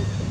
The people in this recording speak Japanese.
る。